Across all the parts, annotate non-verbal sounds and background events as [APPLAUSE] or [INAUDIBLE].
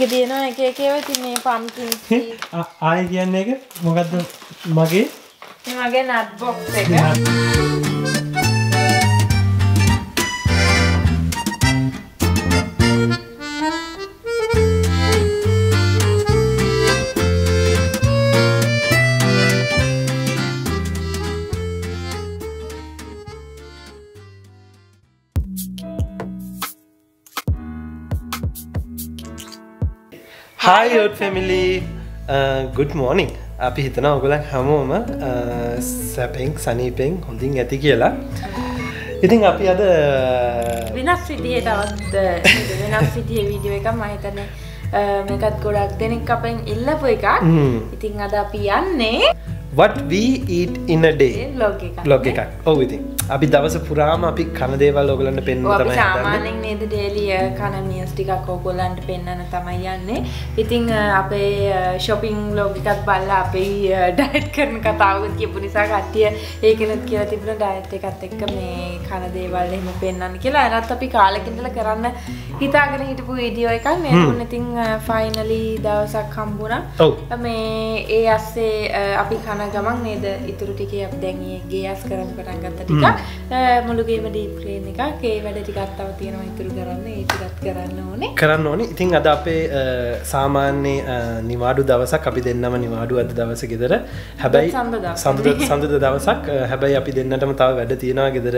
ටික තියෙනවා එක එක ඒවා ඉතින් මේ පම්කින් [LAUGHS] ආය කියන්නේ එක මොකක්ද මගේ? මගේ නට් බොක්ස් එක හායෝට් ෆැමිලි ගුඩ් මෝනිින් අපි හිතන ඔගලන් හමෝම සැපෙන් සනීපෙන් හොඳින් ඇති කියලා. ඉතින් අපි අද වෙනස් විදිහටවත් වෙනස් විදිහ වීඩියෝ එකක් මහිතන්නේ මේකත් ගොඩක් දෙනෙක් අපෙන් ඉල්ලපු එකක්. ඉතින් අද අපි යන්නේ what we eat in a day. Blog එක බ්ලොග් එකක්. ඔව් ඉතින් අපි දවස පුරාම අපි කන දේවල් ඔයගලන්ට පෙන්වන්න අපි තමයි. සාමාන්‍යයෙන් නේද ඩේලි කන නියස් ටිකක් ඕගොල්ලන්ට පෙන්වන්න තමයි යන්නේ. ඉතින් අ, අපේ vlog එකක් බලලා අපි ඩයට් කරන කතාවකුත් කියපු නිසා කට්ටිය ඒකෙනුත් කියලා තිබුණා ඩයට් එකත් එක්ක මේ කන දේවල් එහෙම පෙන්වන්න කියලා. එනත් අපි කාලෙක ඉඳලා කරන්න හිතාගෙන හිටපු වීඩියෝ එකක්. නේ. උන් ඉතින් ෆයිනලි දවසක් හම්බුණා. මේ ඒ අස්සේ අපි කන ගමන් නේද? ඉතුරු ටිකේ අපි දැන් ඒ ගේ අස් කරන්න පටන් ගත්ත ටික. මුළුගේම ඩීප් ක්ලීන් එකක්. ඒ වැඩ ටිකක් තව තියෙනවා ඉතුරු කරන්න. ඒ ටිකත් කරන්න ඕනේ. කරන්න ඕනේ. ඉතින් අද අපේ සාමාන්‍ය නිවාඩු දවසක් අපි දෙන්නම නිවාඩු අද දවස ගෙදර. හැබැයි සඳ සඳුද දවසක්. හැබැයි අපි දෙන්නටම තව වැඩ තියෙනවා. ගෙදර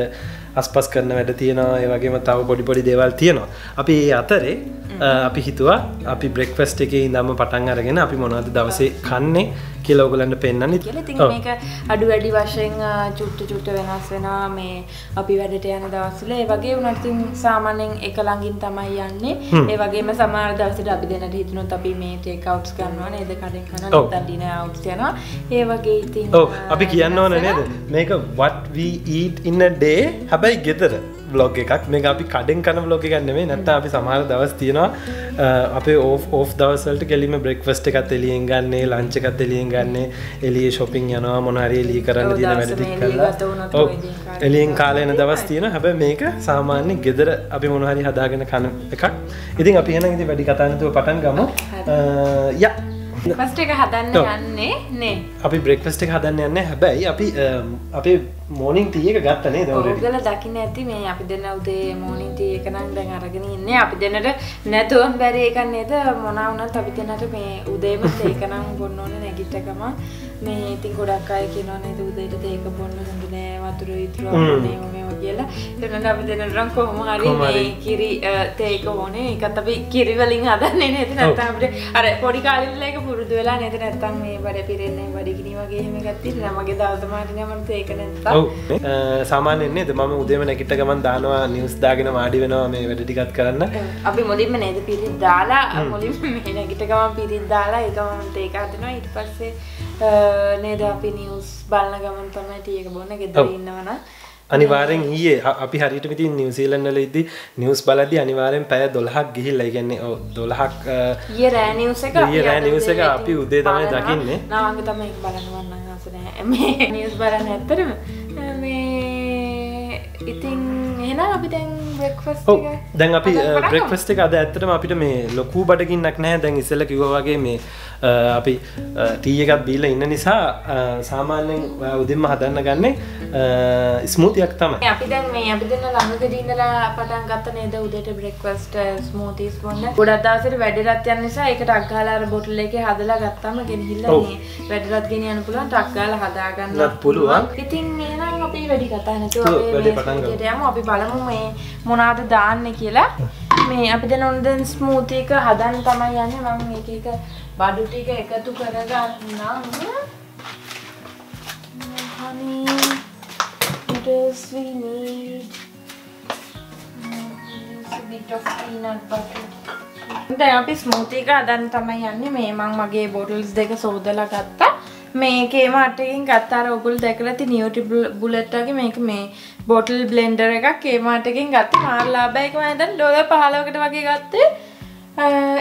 අස්පස් කරන වැඩ තියෙනවා. ඒ වගේම තව පොඩි පොඩි දේවල් තියෙනවා. අපි ඒ අතරේ අපි හිතුවා අපි බ්‍රෙක්ෆස්ට් එකේ ඉඳන්ම පටන් අරගෙන අපි මොනවද දවසේ කන්නේ කියලා ඔයගලන්ට පෙන්වන්න කියලා ඉතින් මේක අඩු වැඩි වශයෙන් චුට්ට චුට්ට වෙනස් වෙනවා. මේ අපි වැඩට යන දවස්වල ඒ වගේ වුණත් ඉතින් සාමාන්‍යයෙන් එක ළඟින් තමයි යන්නේ. ඒ වගේම සමහර දවසට අපි දෙන්නට හිතුනොත් අපි මේ ටේක් අවුට්ස් කරනවා නේද? කඩෙන්. නැත්නම් ඩිනර් අවුට්ස් යනවා. ඒ වගේ ඉතින් අපි කියන්න ඕන නේද. මේක what we eat in a day. හැබැයි ගෙදර බ්ලොග් එකක්. මේක අපි කඩෙන් කන බ්ලොග් නෙමෙයි. නැත්නම් අපි සමහර දවස් තියෙනවා. අපේ ඕෆ් ඕෆ් දවස් වලට කෙලිම බ්‍රෙක්ෆාස්ට් එකත් එළියෙන් ගන්නේ ලන්ච් එකත් එළියෙන් ගන්නේ. එළියේ shopping යනවා මොන හරි එළිය කරන්න තියෙන වැඩ දවසම ටික එළිය කරලා. ගත වුණොත් ඔව්. ඔය එළියෙන් කාලේ. එළියෙන් කාලේ යන දවස් තියෙනවා හැබැයි මේක සාමාන්‍ය ගෙදර අපි මොන හරි හදාගෙන කන එකක්. ඉතින් අපි එහෙනම් ඉතින් වැඩි කතා නැතුව පටන් ගමු. යා ෆස්ට් එක හදන්න. යන්නේ? නේ. අපි බ්‍රෙක්ෆස්ට් එක හදන්න යන්නේ හැබැයි අපි අම්, අපේ මෝනිින් තියක ගත්ත නේ දවරට ඔගල දකින්න ඇති මේ අපි දෙන්න උදේ මෝනින් තිය එක නම් දැන් අරගෙන ඉන්නේ. අපි දෙන්නට නැතුවම් බැරි එකක් නේද? මොනවා වුණත් අපි දෙන්නට මේ උදේම තේක නම් බොන්න ඕනේ නැගිට ගමන් මේ ඉතින් ගොඩක් අය කියනවා නේද උදේට තේක බොන්න හොඳ නෑ වතුර ඉතුරු මේ මේවා කියලා. එතනට අපි දෙන්නට නම් කොහොම හරි. මේ කිරි තේක ඕනේ. ඒකත් අපි කිරි වලින් හදන්නේ නේද? නැත්නම් අපිට අර පොඩි කාලේ ඉඳලා ඒක පුරුදු වෙලා නේද? නැත්නම් මේ බඩ පිරෙන්නේ බඩගිනි වගේ එහෙම එකක් තියෙනවා. මගේ දවසම හරි නම් තේක නැත්තම්. ඔව්. සාමාන්‍යන්නේ ද මම උදේම නැකිට ගමන් දානවා නිවස් දාගෙන වාඩි වෙනවා මේ වැඩ ටිකත් කරන්න. අපි මුලින්ම නේද පිරිත් දාලා මුලින්ම මේ නැගිට ගමන් පිරිත් දාලා ඒක මම ඒක හදනවා. ඊට පස්සේ නේද? අපි නිවුස් බලන ගමන් තමයි ටී එක බොන්න. ගෙදර ඉන්නවනම්. අනිවාරෙන් ඊයේ හ- අපි හරිට විති නිවසීලන්නල ඉදදි නිවස් බලදි අනිවාරෙන් පැය දොළහක් ගිහිල්ල ඉගන්නේ ඕ දොළහක් ඊයේ රෑ නිවුස් එක ඊයේ රෑ නිවුස් එක අපි උදේ තමයි දකින්නේ. නාවගේ තමයි ඒක බලන්න වන්න ආස නෑ. මේ නිවුස් බලන්න ඇත්තටම මේ ඉතින් එහෙනම් අපි දැන් දැන් අපි. බ්‍රෙක්ෆස්ට් එක අද ඇත්තටම අපිට මේ ලොකු බඩගින්නක් නැහැ දැන් ඉස්සෙල්ලා කිව්වා වගේ මේ අපි එකක් බීලා ඉන්න නිසා ඔයා උදෙන්ම හදන්න ගන්නේ ස්මූතියක් තමයි අපි දැන් මේ අපි දෙන්න ළඟකදී ඉඳලා පටන් ගත්ත නේද උදේට බ්‍රෙක්ෆාස්ට් ස්මූතිස් බොන්න. ගොඩක් දවසට වැඩටත් යන නිසා ගාලා අර බොටල් එකේ හදලා ගත්තාම ගෙනහිල්ලා ඔව්. මේ වැඩටත් ගෙනියන්න පුළුවන් ටක් ගාලා හදා ගන්න නත් පුළුවන්. ඉතින් එහෙනම් අපි වැඩි කතා නැතුව ඔව්, අපි වැඩි මේ පටන් ගමු. ස්මූතියට යමු. අපි බලමු මේ මොනවද දාන්නේ කියලා. මේ අපි දැන් ඔන්න දැන් ස්මූති එක හදන්න තමයි යන්නේ. මම එක එක බඩු ටික එකතු කරගන්නම්. honey what else we need Mm, a bit of peanut butter දැන් අපි ස්මූති එක හදන්න තමයි යන්නේ මේ මම මගේ බොටල්ස් දෙක සෝදලා ගත්තා මේකේ මාර්ට් එකකින් ගත්තා අර ඔගොල්ලෝ දැකලා තියෙන නියුටි බුලට් වගේ මේක මේ බොටල් බ්ලෙන්ඩර් එකක් ඒ මාර්ට් එකකින් ගත්තා. මාර ලාභයක මම හිතන්නේ ඩොලර් 15කට වගේ ගත්තේ.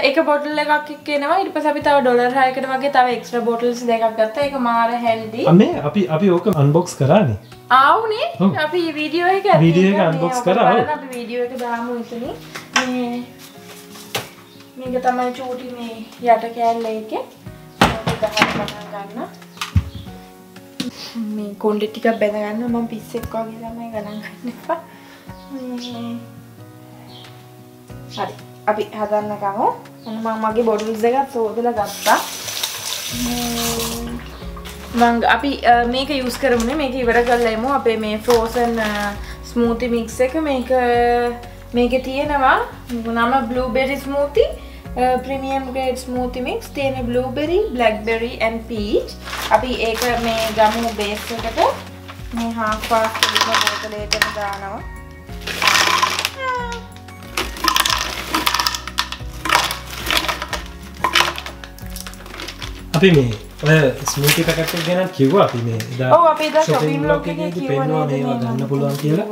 එක බොටල් එකක් එක්ක එනවා. ඊට පස්සේ අපි තව ඩොලර් 6කට වගේ තව එක්ස්ට්‍රා බොටල්ස් දෙකක් ගත්තා. ඒක මාර හැල්ඩි මේ අපි අපි ඕක අන්බොක්ස් කරානේ. ආවුනේ. අපි වීඩියෝ එක වීඩියෝ එක ඔබ කරා, වීඩියෝ එක දාමු ඉතින්. මේක තමයි චූටි මේ යට කෑල්ල එක. ගන්න මේ කොන්ඩෙ ටිකක් බැඳගන්න මම පිස්සෙක් වගේ තමයි ගණන් ගන්න එපා. මේ හරි. අපි හදන්න කමු මම මගේ බොඩුල්ස් එකත් සෝදලා ගත්තා. මං අපි අ, මේක යුස් කරමුණේ මේක ඉවර කරලා එමු. අපේ මේ ෆ්‍රෝසන් ස්මූති මික්ස් එක. මේක මේක තියෙනවා. නම blueberry smoothie premium grade smoothie mix තියෙන බ්ලූබෙරි බ්ලක්බෙරි ඇන් පීච් අපි ඒක මේ ගමු බේස් එකට. මේ හාෆාස් බෝතලේටම දානවා. අපි මේ ඔය ස්මූති පැකට් ගැන කිව්වා අපි මේ ඔව් අපි එදා shopping vlog එකේ නේද? මේවා ගන්න පුළුවන් කියලා.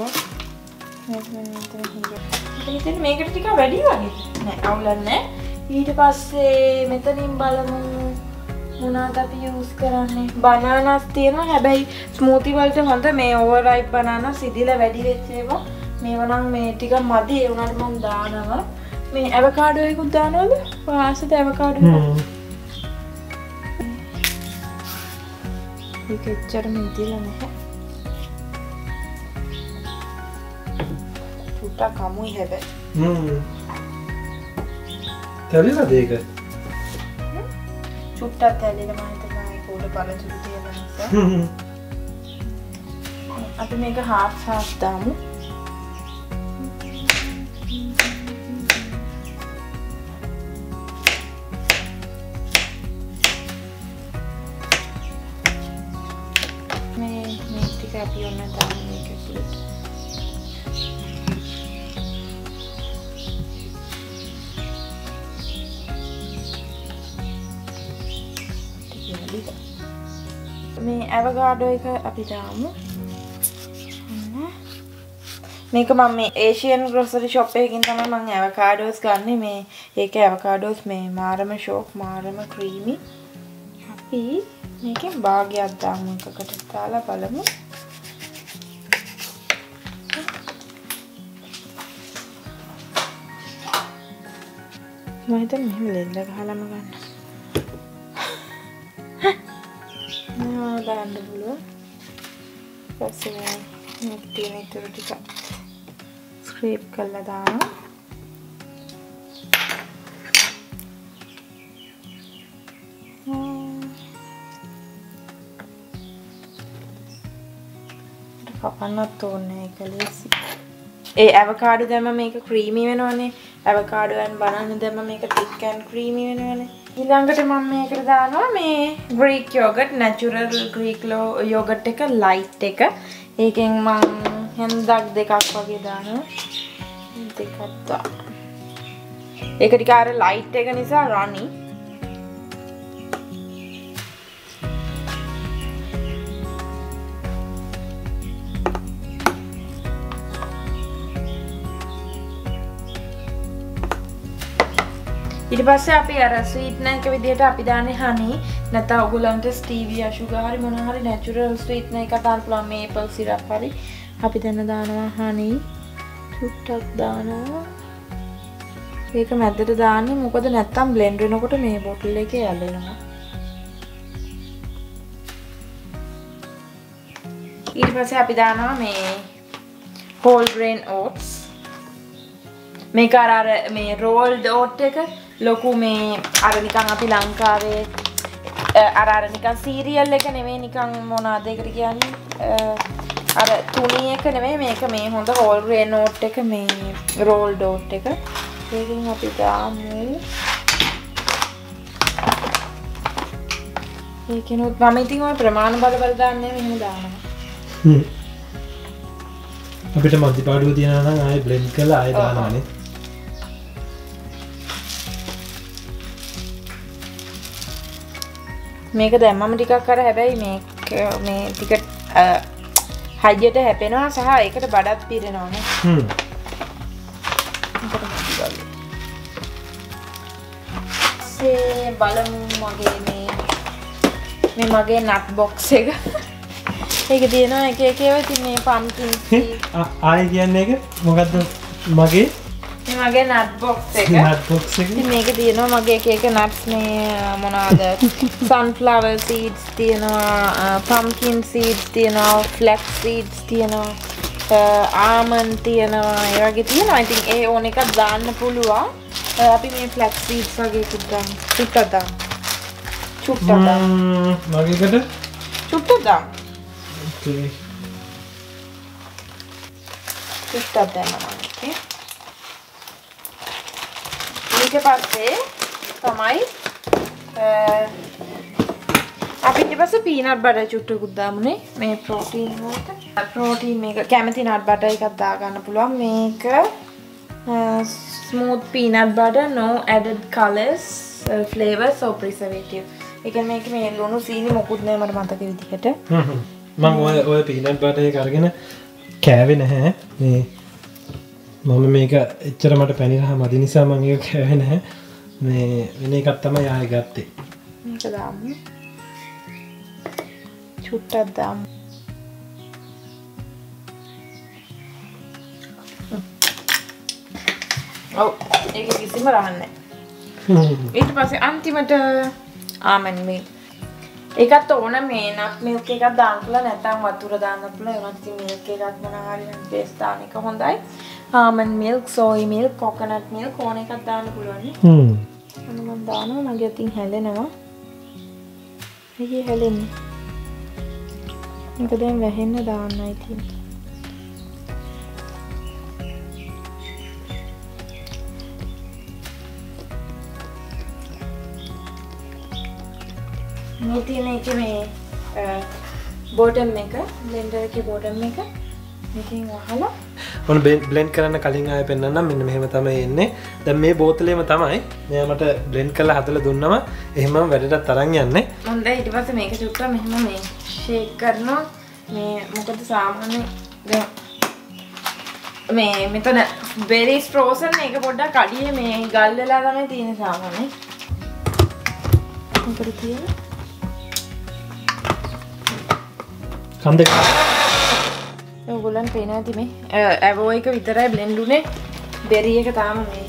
මේකට ටික වැඩි වගේ. නෑ අවුලන්නේ ඊට පස්සේ මෙතනින් බලමු මොනාද අපි යූස් කරන්නේ. බනානස් තියෙනවා. හැබැයි ස්මූති වලට හොඳ මේ ඕවර්රයිප් බනාන සිදිල වැඩි වෙච්ච ඒවා. මේවා නම් මේ ටික මදි. ඒ වුණාට මම දානවා. මේ ඇවකාඩෝ එකකුත් දානවද? වාසද ඇවකාඩෝ එච්චරම ඉදිලා නැහැ. චුට්ටක් කමුයි හැබැයි හ්ම්. තැලිලාද ඒක චුට්ටක් ඇලිල මහිතනයි කෝඩ බලතුරු තියෙන. අපි මේක හාස් හාස් දාමු මේ ඇවගාඩෝ එක අපි දාමු. ඔන්න. මේක මම මේ ඒෂියන් ග්‍රොසරි ෂොප් එකකින් තමයි මම ඇවකාඩෝස් ගන්නෙ. මේ ඒක ඇවකාඩෝස් මේ මාරම ෂෝක් මාරම ක්‍රීමි අපි මේකෙන් භාගයක් දාමු එකකට. දාලා බලමු. මම හිතන්නේ මෙහෙම ලෙල්ල ගහලම ගන්න. නෑ දාන්න පුළුවන්. පස්සේ මේ තියෙන ඉතුරු ටික ස්ක්‍රේප් කරලා දානවා. හ්ම්. කපන්නත් ඕනේ ඒක ලේසි. ඒ ඇවකාඩු දැම මේක ක්‍රීමි වෙනවනේ. ඇවකාඩුවන් බනන්න දැම මේක ටික්කන් ක්‍රීමි වෙනවනේ. ඊළඟට මම මේකට දානවා මේ Greek yoghurt natural Greek low yoghurt එක ලයිට් එක. ඒකෙන් මං හෙන්දක් දෙකක් වගේ දානවා. දෙකක් දානවා. ඒක ටික අර ලයිට් එක නිසා රනි ඊට පස්සේ අපි අර ස්වීට්නර් එක විදිහට අපි දාන්නේ හනි නැත්නම් ඔයගොල්ලන්ට ස්ටීවියා සුගර් හරි මොන හරි නැචරල් ස්වීට්නර් එකක් දාන්න පුළුවන්. මේපල් සිරප් හරි. අපි දැන් දානවා හනි චුට්ටක් දානවා. ඒක මැද්දට දාන්නේ මොකද නැත්තම් බ්ලෙන්ඩ් වෙනකොට මේ බොටල් එකේ ඇලෙනවා ඊට පස්සේ අපි දානවා මේ හෝල් ග්‍රේන් ඕට්ස් මේක අර අර මේ රෝල්ඩ් ඕට් එක ලොකු මේ අර නිකන් අපි ලංකාවේ අර නිකන් සීරියල් එක නෙමෙයි නිකන් මොනවාද ඒකට කියන්නේ අර තුනී එක නෙමෙයි මේක මේ හොඳ හෝල් ග්‍රේන් ඕට් එක මේ රෝල්ඩ් ඕට් එක ඒකෙන් අපි දාමු ඒකෙනුත් මම ඉතින් ඔය ප්‍රමාණ බල බල දාන්නේ මෙහෙම දානවා. අපිට මධ්‍ය පාඩුව තියෙනවා නම් ආයෙ බ්ලෙන්ඩ් කරලා ආයෙ දානවානේ මේක දැම්මම ටිකක් කර හැබැයි මේ මේ ටික හයියට හැපෙනවා සහ ඒකට බඩත් පිරෙනවානේ. සේ බලමු මගේ මේ මේ මගේ නට් බොක්ස් එක. ඒක තියෙනවා එක එක ඒවා ඉතින් මේ පම්කින් [LAUGHS] ආය කියන්නේ එක මොකක්ද මගේ මගේ නට් බොක්ස් එක. [LAUGHS] නට්බොක්ස් එක? ඉතින් මේක තියෙනවා මගේ එක එක නට්ස් මේ මොනවාද? [LAUGHS] sunflower seeds තියෙනවා pumpkin seeds තියෙනවා flax seeds තියෙනවා ආමන් තියෙනවා ඒ වගේ තියෙනවා. ඉතින් ඒ ඕන එකක් දාන්න පුළුවන්. අපි මේ flax seeds වගේ එකක් දාමු. චුට්ටක් දාමු. චුට්ටක් දාමු. මගේකට? චුට්ටක් දාමු. චුට්ටක් දැම්මම ඕකේ ඊට පස්සේ තමයි අපි ඊට පස්සේ පීනට් බටර් චුට්ටකුත් දාමුනේ. මේ ප්‍රෝටීන් වලට. ප්‍රෝටීන් මේක කැමති නට් බටර් එකක් දාගන්න පුළුවන්. මේක smooth peanut butter no added colors uh, flavors or preservative. ඒ කියන්නේ මේක මේ ලුණු සීනි මොකුත් නෑ මට මතක විදිහට. මං ඔය ඔය පිනත් බටය කරගෙන කෑවෙ නැහැ. මේ මම මේක එච්චර මට පැනිරහ මදි නිසා මංගේ කෑවෙ නැහැ. මේ වෙන එකත් තම යාය ගත්තේ. චුට්ටක් දාමු. ඔව් ඒක කිසිම රහන්නේ ඊට පස්සේ අන්තිමට ආමන් මේ ඒකත් ඕන මේ නක් මිල්ක් එකක් දාන්න පුළුවන් නැත්නම් වතුර දාන්න පුළුවන් ඒ වගේ මිල්ක් එකක් මොනවා හරි නම් බේස් දාන එක හොඳයි ආමන් milk soy milk coconut milk ඕන එකක් දාන්න පුළුවන් හ්ම් අන්න මම දානවා මගේ අතින් හැලෙනවා ඇයි හැලෙන්නේ මේක දැන් වැහෙන්න දාන්නයි තියෙන්නේ මේ තියෙන එක මේ බෝටම් එක බ්ලෙන්ඩර් එකේ බෝටම් එක. මේකෙන් වහලා ඔන බ්ලෙන්් කරන්න කලින් අය පෙන්න්නම් මෙන්න මෙහෙම තමයි එන්නේ. දැ මේ බෝතලේම තමයි මෙයාමට බ්ලෙන්් කල හදල දුන්නම. එහෙම වැඩට තරන් යන්න. හොඳ ඉට පස මේක චුට්ට මෙහෙම මේ ශේක් කරනවා. මේ මොකද සාමාන්‍ය දැන් මේ මෙතන බෙරිස් ප්‍රෝසන් එක පොඩ්ඩක් කඩිය මේ ගල්ලලා තමයි තියෙන සාමාන්‍ය. මොකද තියෙන කන්ද ඔගොල්ලන් පේන මේ? ඇවෝ එක විතරයි බ්ලෙන්ඩුනේ බෙරි එක තාම මේ.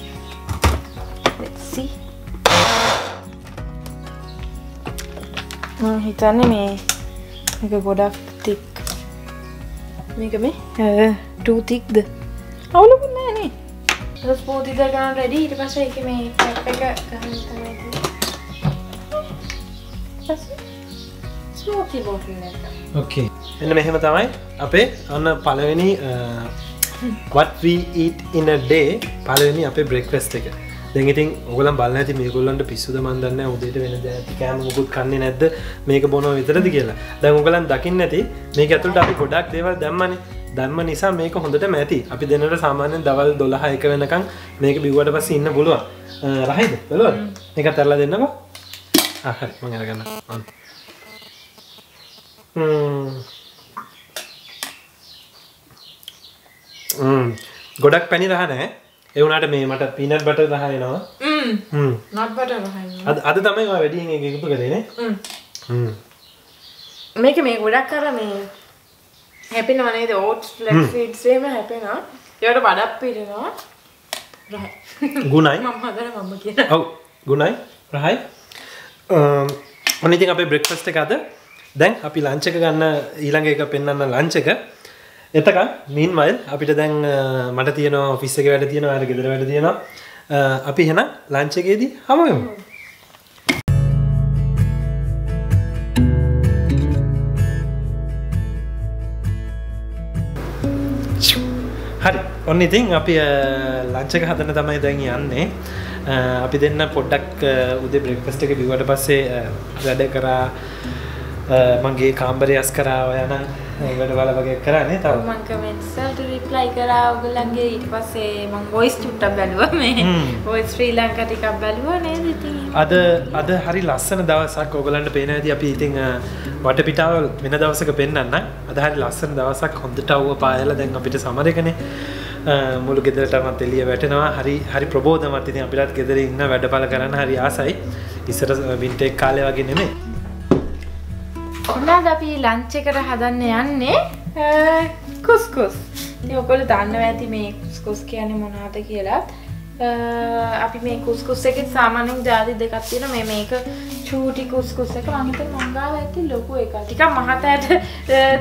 මම හිතන්නේ මේ එක ගොඩක් තික් මේක මේ ටූතික්ද අවුලකුත් නෑනේ ස්පෝති ගන්න රෙඩි ඊට පස්සේ ඒක මේ කැප් එක ගන්න තමයි ස්මෝති බෝටල් එක. ඕකේ එන්න මෙහෙම තමයි අපේ අන්න පලවෙනි what we eat in a day පලවෙනි අපේ බ්‍රෙක්වස්ට එක. දෙගිතින් ඔගලම් බල ඇති මේගොල්ලන්ට පිස්සුද මන්දන්න උදේට වෙන ඇති කෑම මුකුත් කන්නේ නැද්ද? මේක බොන විතරද කියලා. දැන් ඔගලන් දකින්න ඇති මේක ඇතුළට අපි ගොඩක් දේවල් දැම්මන. දම්ම නිසා මේක හොඳට මැති අපි දෙනට සාමාන්‍යෙන් දවල් දොළහ එක වෙනකම් මේක බිවට පස ඉන්න පුළුවන්. රහිද බලුව එක තරලා දෙන්නවා ආහරි මං අරගන්න ඔන්න. හ්ම්. හ්ම්. ගොඩක් පැණි රහ නෑ. එවුණට මේ මට පිනත් බට රහයනවා අද තමයි එක එකතු කරේනේ. මේක මේ ගොඩක් කර මේ හැපෙන වනේද ඕට් ලක් ෆිට්සේම හැපෙනවා. ඒවට බඩක් පිරෙනවා. ගුණයි. ඔව්. ගුණයි. රහයි. ඔනිතින් අපේ බ්‍රෙක්ෆස්ට එක අද. දැන් අපි ලංචක ගන්න ඊළඟ එක පෙන්න්න ලංචක එතක මීන් මයිල් අපිට දැන් අ, මට තියෙනවා ෆිස්ස එක වැඩ තියෙනවා අර ගෙදර වැඩ තියෙනවා. අ, අපි හෙන ලංචකේදී හමයමු හරි. ඔන්න ඉතින් අපි අ, ලංචක හදන තමයි දැන් යන්නේ. අ, අපි දෙන්න පොඩ්ඩක් අ, උදේ බ්‍රෙක්ෆස්ට් එක බිව්වට පස්සේ අ, වැඩ කරා අ, මගේ කාම්බරය අස් කරා ඔයන වැඩ වල වගේ කරන්නේ තව. මං කමෙන්ට්ස් වලට රිප්ලයි කරා ඔයගොල්ලන්ගේ ඊට පස්සේ මං වොයිස් චුට්ටක් බැලුවා. මේ. වොයිස් ශ්‍රී ලංකා ටිකක් බැලුවා නේද ඉතින්? අද අද හරි ලස්සන දවසක් ඔගලන්ට පේන ඇති අපි ඉතිං වටපිටාව වෙන දවසක පෙන්න්න අද හරි ලස්සන දවසක් හොඳට අව්ව පායල දැන් අපිට සමරකනේ මුළු ගෙදරටමත් එලිය වැටෙනවා. හරි හරි ප්‍රබෝධමත් ඉතින් අපිටත් ගෙදර ඉන්න වැඩපල කරන්න හරි ආසයි. ඉස්සර වින්ටෙක් කාලය වගේ නෙමේ ඔන්නද අපි ලංච් එකට හදන්න යන්නේ කුස්කුස් ඉතින් ඔයගොල්ලෝ දන්නවා ඇති මේ කුස්කුස් කියන්නේ මොනවද කියලා අපි මේ කුස්කුස් එක සාමාන්‍යයෙන් ජාති දෙකක් තියෙන මේ මේක චූටි කුස්කුස් එක මම හිතන්නේ මංගාව ඇති ලොකු එකක්. ටිකක් මහතට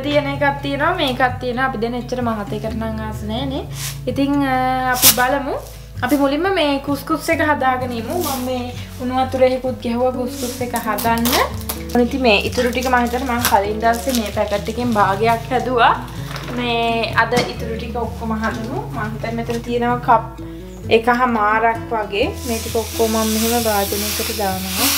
තියෙන එකක් තියෙනවා මේකක් තියෙනවා අපි දැන් එච්චර මහත එකට නම් ආස නෑනේ. ඉතින් අපි බලමු. අපි මුලින්ම මේ කුස්කුස් එක හදාගෙන ඉමු. මම මේ උණු වතුරේකුත් ගැහුවා කුස්කුස් එක හදන්න. ඉතින් මේ ඉතුරු ටික මම හිතන්නේ මම කලින් දවසේ මේ පැකට් එකෙන් භාගයක් හැදුවා. මේ අද ඉතුරු ටික ඔක්කොම හදමු. මම හිතන්නේ මෙතන තියෙනවා කප් එක හමාරක් වගේ මේ ටික ඔක්කොම මම මෙහෙම භාජනයකට දානවා.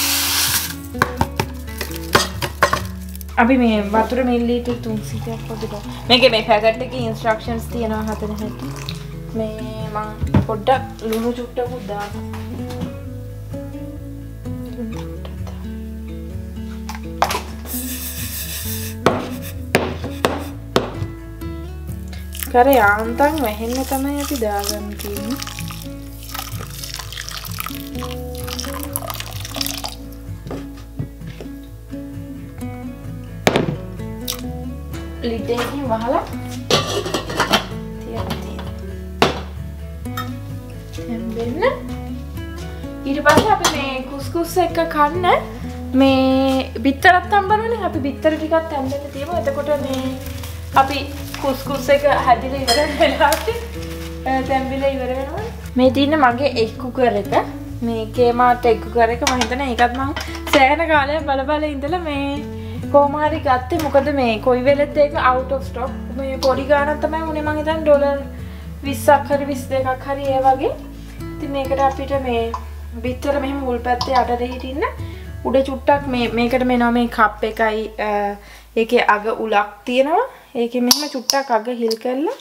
අපි මේ වතුර මිලිලීටර් 300ක් වගේ දානවා. මේකේ මේ පැකට් එකේ ඉන්ස්ට්‍රක්ෂන්ස් තියෙනවා හදන හැටි. මේ මම පොඩ්ඩක් ලුණු චුට්ටකුත් දානවා. කර යාන්තම් වැහෙන්න තමයි අපි දාගන්න තියෙන්නේ. ලිඩ්ඩකින් වහලා තියන්න ඊට පස්සේ අපි මේ කුස්කුස් එක කන්න. මේ බිත්තරත් තම්බනනේ අපි බිත්තර ටිකක් තැම්බෙන්න තියමු එතකොට මේ අපි කුස්කුස් එක හැදිලා ඉවර වෙලාවට තැම්බිලා ඉවර වෙනවා. මේ තියෙන මගේ එක් කුකර් එක. මේ කේමාට එක් කුකර් එක. මම හිතන්නේ ඒකත් මම සෑහෙන කාලයක් බල බල ඉඳලා මේ කෝමාරි ගත්තේ. මොකද මේ කොයි වෙලෙත් ඒක out of stock. මේ පොඩි ගානක් තමයි උනේ මං හිතන්නේ ඩොලර් 20ක් හරි 22ක් හරි ඒ වගේ. ඉතින් මේකට අපිට මේ බිත්තර මෙහෙම මුල් පැත්තේ යටට හිටින්න උඩ චුට්ටක් මේ මේකට මෙනවා මේ කප් එකයි ඒකේ අග උලක් තියෙනවා. ඒකේ මෙහෙම චුට්ටක් අග හිල් කරලා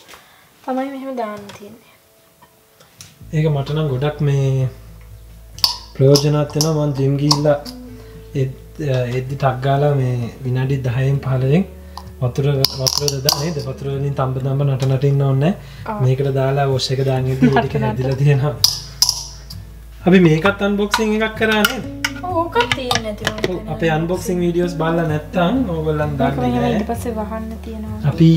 තමයි මෙහෙම දාන්න තියෙන්නේ. ඒක මට නම් ගොඩක් මේ ප්‍රයෝජනත් වෙනවා. මං ජිම් ගිහිල්ලා එද්දි ටක්ගාලා මේ විනාඩි දහයෙන් පහලයෙන් වතුර වතුර දනේ වතුරලින් තම්බ තම්බ නට නටින්න ඔන්න මේකට දාලා ඔෂ්ක දාග [LAUGHS] ටික හැදිල තියෙනවා. අපි මේකත් අන්බොක්සිං එකක් කරන්නේ අපේ අන්බොක්සිං වීඩියෝස් බල්ල නැත්තම් ඕගොල්ලන් දන්න පස වහන්න තියෙනවා. අපි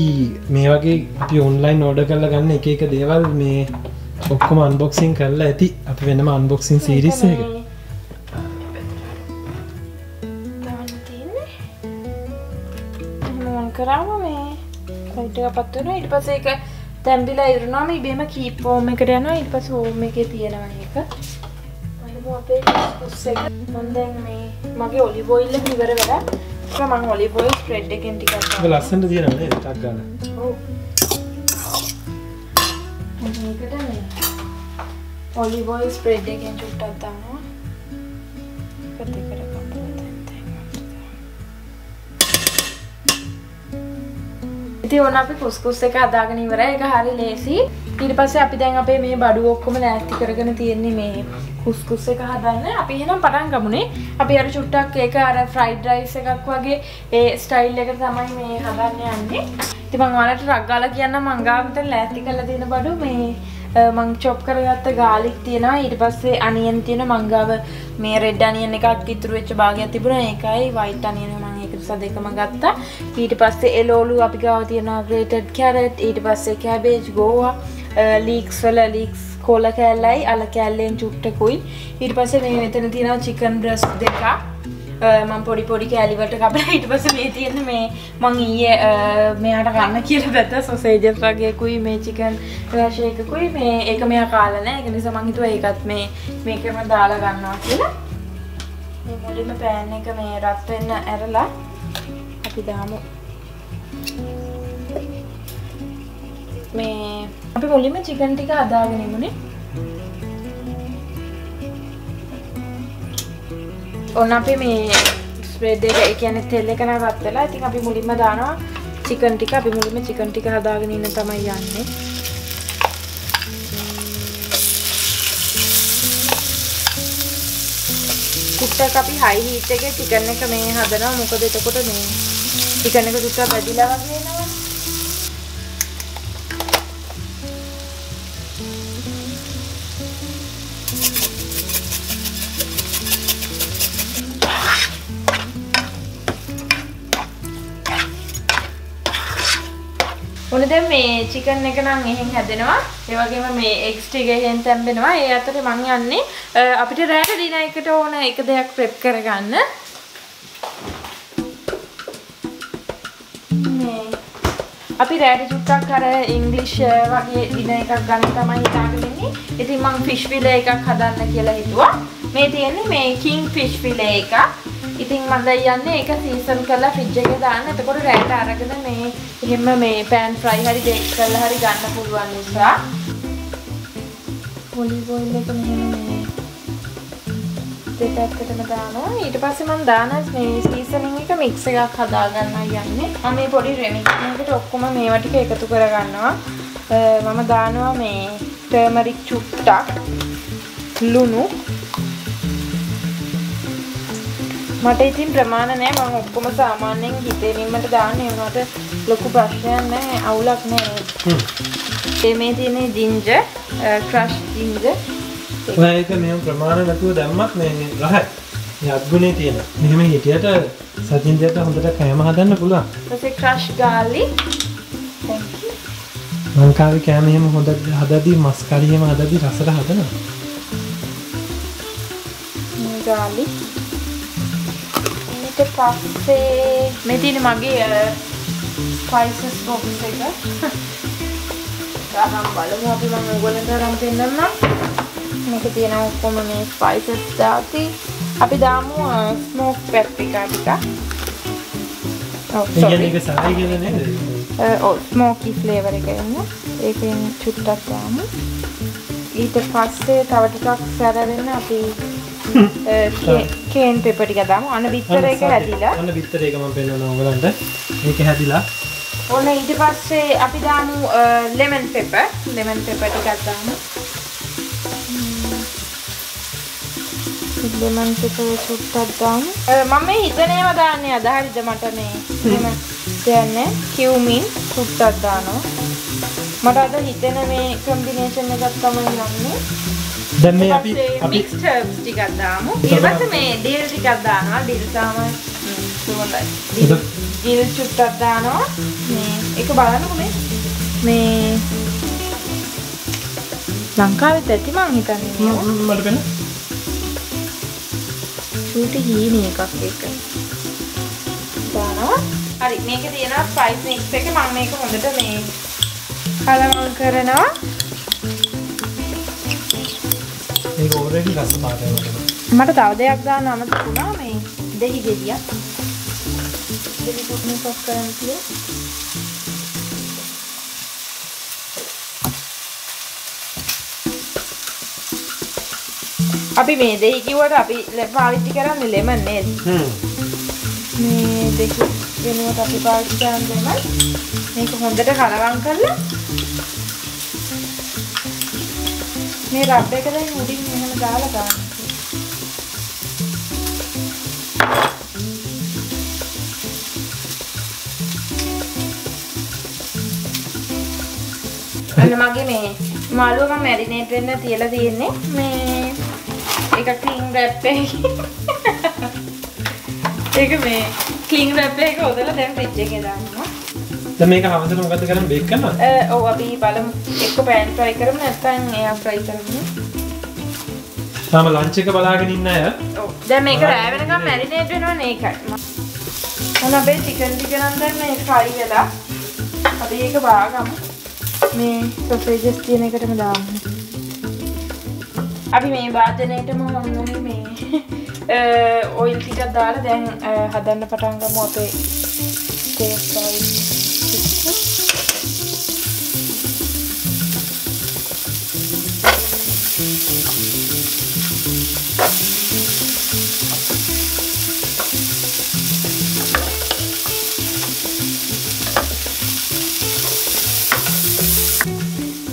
මේ වගේ අපි ඔන්ලයින් ඕඩ කරලා ගන්න එක එක දේවල් මේ ඔක්කොම අන්බොක්සිං කරලා ඇති. අපි වෙනම අන්බොක්සිං සිරිස එක කරාම මේ කොයිටක පත්වන ඉට පස එක තැම්බිලා ඉරුණාම ඉබේම කීපෝම එකට යනවා. ඉට පස හෝම එක තියෙනවා එක අපේ පුස්සක මොන්දැන් මේ මගේ ඔලිබෝයිල්ල ඉවර වෙලා මං ඔලිබෝයි ස්ප්‍රෙඩ් එකෙන් ටිකක් ලස්සට තියෙනනේ ටක් ගන්න. මේකට මේ ඔලිබෝයි ස්ප්‍රෙඩ් එකෙන් චුට්ටක් දානවා කති කර ඉති ඕන අපි කුස්කුස් එක අදාගෙන ඉවර එක හරි ලේසි. ඊට පස්සේ අපි දැන් අපේ මේ බඩු ඔක්කොම ලෑස්ති කරගෙන තියෙන්නේ මේ කුස්කුස් එක හදන්න. අපි එහෙනම් පටන් ගමුනේ. අපි අර චුට්ටක් ඒක අර ෆ්‍රයිඩ් රයිස් එකක් වගේ ඒ ස්ටයිල් එක තමයි මේ හදන්න යන්නේ. ඉතින් මම ඔයාලට රක් ගාලා කියන්න මං ගාව මෙතන ලෑස්ති කරලා තියෙන බඩු මේ මං චොප් කරගත්ත ගාලික් තියෙනවා. ඊට පස්සේ අනියන් තියෙන මංගාව මේ රෙඩ් අනියන් එකක් ඉතුරු වෙච්ච භාගයක් තිබුණා. ඒකයි වයිට් අනියන් මං නිසා දෙකම ගත්තා. ඊට පස්සේ එලෝලු අපි ගාව තියෙනවා ග්‍රේටඩ් කැරට් ඊට පස්සේ කැබේජ් ගෝවා ලීක්ස් වල ලීක්ස් කොල කෑල්ලයි අල කෑල්ලෙන් චුට්ටකුයි. ඊට පස්සේ මේ මෙතන තියෙනවා චිකන් බ්‍රස් දෙකක්. මම පොඩි පොඩි කෑලිවට කපලා ඊට පස්සේ මේ තියෙන මේ මං ඊයේ මෙයාට කන්න කියලා බැත්ත සොසේජස් වගේකුයි මේ චිකන් රැෂ් එකකුයි. මේ ඒක මෙයා කාලා නැහැ. ඒක නිසා මං හිතුවා ඒකත් මේ මේකම දාලා ගන්නවා කියලා. මේ මුලින්ම පෑන් එක මේ රත් වෙන්න ඇරලා අපි දාමු. මේ අපි මුලින්ම චිකන් ටික හදාගෙන ඉමුනේ. ඔන්න අපි මේ ස්ප්‍රෙඩ් එක ඒ කියන්නේ තෙල් එක නම් රත් වෙලා ඉතින් අපි මුලින්ම දානවා චිකන් ටික. අපි මුලින්ම චිකන් ටික හදාගෙන ඉන්න තමයි යන්නේ. කුට්ටක් අපි හයි හීට් එකේ චිකන් එක මේ හදනවා. මොකද එතකොට මේ චිකන් එක ටිකක් වැඩිලා වගේ වෙනවා උන දැන් මේ චිකන් එක නම් එහෙන් හැදෙනවා. ඒ වගේම මේ එග්ස් ටික එහෙන් තැම්බෙනවා. ඒ අතරේ මං යන්නේ අ, අපිට රෑට ඩිනර් එකට ඕන එක දෙයක් ප්‍රෙප් කරගන්න. මේ අපි රෑට චුට්ටක් අර ඉංග්ලිෂ් වගේ ඩිනර් එකක් ගන්න තමයි හිතාගෙන ඉන්නේ. ඉතින් මං ෆිෂ් ෆිලේ එකක් හදන්න කියලා හිතුවා. මේ තියෙන්නේ මේ කිං ෆිෂ් ෆිලේ එකක්. ඉතින් මම දැන් යන්නේ ඒක සීසන් කරලා ෆ්‍රිජ් එකේ දාන්න. එතකොට රෑට අරගෙන මේ එහෙම මේ පෑන් ෆ්‍රයි හරි බේක් කරලා හරි ගන්න පුළුවන් නිසා. ඔලිව් ඔයිල් එක මෙහෙම මේ දෙපැත්තටම දානවා. ඊට පස්සේ මම දාන මේ සීසනින් එක මික්ස් එකක් හදාගන්නයි යන්නේ. මම මේ පොඩි රෙමික්ස් එකකට ඔක්කොම මේවා ටික එකතු කරගන්නවා. අ, මම දානවා මේ ටර්මරික් චුට්ටක් ලුණු මට ඉතින් ප්‍රමාණ නෑ මම ඔක්කොම සාමාන්‍යයෙන් හිතේනින්මට දාන්නේ වුණාට ලොකු ප්‍රශ්නයක් නෑ අවුලක් නෑ ඒ මේ තියෙන ජින්ජර් ක්‍රෂ් ජින්ජර් ඔය ඒක මෙහෙම ප්‍රමාණ නැතුව දැම්මත් මේ රහයි. මේ අත්ගුණේ තියෙන. මෙහෙම හිටියට සචින්ජයට හොඳට කෑම හදන්න පුළුවන්. ඊපස්සේ ක්‍රෂ් you ලංකාවේ කෑම එහෙම හොඳ හදදී මස් කරි එහෙම හදදී රසට හදනවා. මේ ගාර්ලික් ඊට පස්සේ මේ තියෙන මගේ ස්පයිසස් බොක්ස් එක. තාම බලමු අපි මම ඕගොල්ලන්ට අරන් පෙන්නන්නම් මේක තියෙන ඔක්කොම මේ ස්පයිසස් දාති. අපි දාමු ස්මෝක් පැප්‍රිකා ටික. ඔව් sorry. ඒක සරයි කියලා නේද? ඔව් ස්මෝකි ෆ්ලේවර් එක එන්න. ඒකෙන් චුට්ටක් දාමු. ඊට පස්සේ තව ටිකක් සැර වෙන්න අපි [LAUGHS] කේන් පෙපර් ටික දාමු. අන්න බිත්තර එක හැදිලා. අන්න බිත්තර එක මම පෙන්නනවා ඔයගලන්ට. ඒක හැදිලා. ඔන්න ඊට පස්සේ අපි දාමු ලෙමන් පෙපර් ලෙමන් පෙපර් ටිකක් දාමු. ලෙමන් පෙපර් චුට්ටක් දාමු. මම මේ හිතන ඒවා දාන්නේ අද. හරිද? මට මේ එහෙම කියන්නේ කියුමින් චුට්ටක් දානවා. මට අද හිතෙන මේ කම්බිනේෂන් එකක් තමයි යන්නේ දැන් මේ අපි අපි මික්ස්ඩ් හර්බ්ස් ටිකක් දාමු. පස්සේ මේ ඩිල් ටිකක් දානවා. ඩිල් තමයි සුවඳයි ඩිල් චුට්ටක් දානවා. මේ ඒක බලන්නකො මේ. මේ ලංකාවෙත් ඇති මං හිතන්නේ. මට පෙන්න. චූටි හීනි එකක් එක දානවා. හරි මේකේ තියෙනවා ස්පයිස් මික්ස් එක. මම මේක හොඳට මේ කලවම් කරනවා මේක ඔල්රෙඩි රස පාටයි වගේ. මට තව දෙයක් දාන්න අමතක වුණා මේ දෙහි ගෙඩියක්. දෙහි කුක්මි සොස් කරන්න කියලා. අපි මේ දෙහි කිව්වට අපි පාවිච්චි කරන්නේ ලෙමන් නේද? හ්ම්. මේ දෙහි වෙනුවට අපි පාවිච්චි කරන්නේ. මේක හොඳට කලවම් කරලා මේ රබ් එක දැන් උඩින් මෙහෙම දාලා ගන්න. අන්න මගේ මේ මාළුව මම මැරිනේට් වෙන්න තියලා තියෙන්නේ. මේ ඒක ක්ලින් රැප් එකේ. [LAUGHS] ඒක මේ ක්ලින් රැප් එක හොදලා දැන් ෆ්‍රිජ් එකේ දානවා දැන් මේක හවසට මොකද කරන්නේ? බේක් කරනවද? අ, ඔව් අපි බලමු. එක්ක පෑන් ෆ්‍රයි කරමු නැත්නම් එයා ෆ්‍රයි කරමු. තාම ලන්ච් එක බලාගෙන ඉන්න අය. ඔව්. දැන් මේක රෑ වෙනකම් මැරිනේට් වෙනවනේ ඒකයි. මොන අපේ චිකන් ටික නම් දැන් මේ ෆ්‍රයි වෙලා අපි ඒක බාගමු. මේ සොසේජස් තියෙන එකටම දාමු. අපි මේ වාදනයටම ඔන්න මේ ඔයිල් ටිකක් දාලා දැන් හදන්න පටන් ගමු අපේ කේක්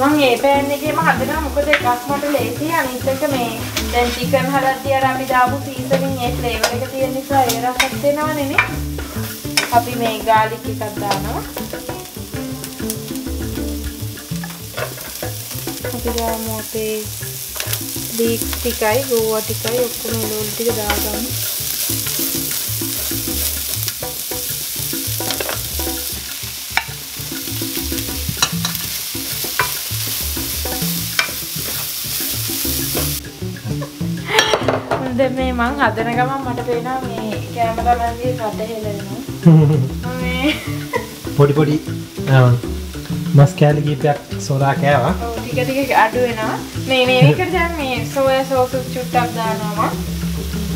මම ඒ පෑන් එකේම හදනවා මොකද එකක් මට ලේසි අනිත් එක මේ දැන් චිකන් හදද්දී අර අපි දාපු සීසනින් ඒ ෆ්ලේවර් එක තියෙන නිසා ඒ රසක් දෙනවනේ නේ අපි මේ ගාලික් එකක් දානවා. අපි දාමු අපේ ලීක්ස් ටිකයි ගෝවා ටිකයි ඔක්කොම එළවලු ටික දාගමු. දැන් මේ මං හදන ගමන් මට පේනවා මේ කැමරාමන්ගේ කට හෙලෙනවා. [LAUGHS] මේ පොඩි පොඩි මස් කෑලි කීපයක් සෝරා කෑවා. ඔව් ටික ටික අඩු වෙනවා. මේ මේ එකට දැන් මේ සෝයා සෝස් චුට්ටක් දානවා